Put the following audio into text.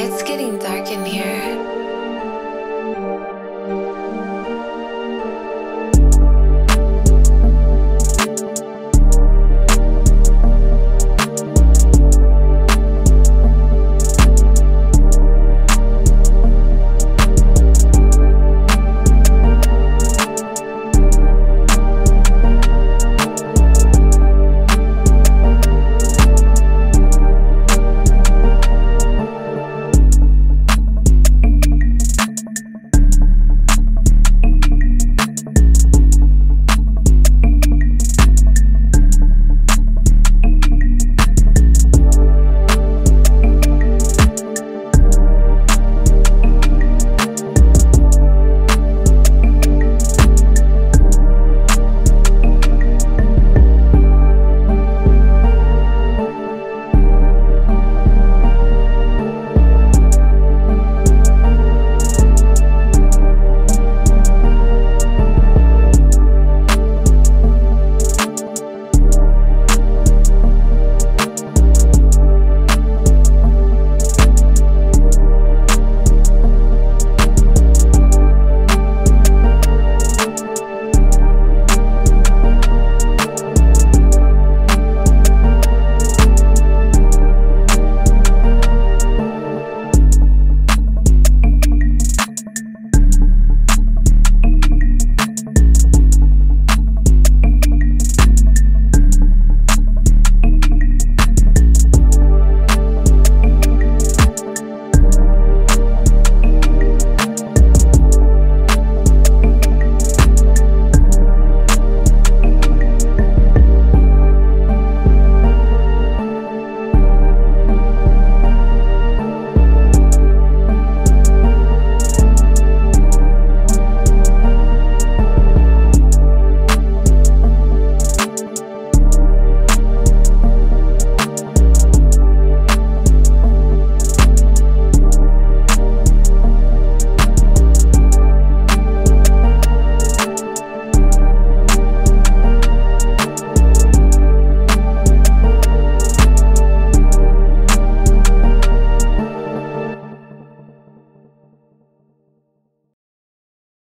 It's getting dark in here.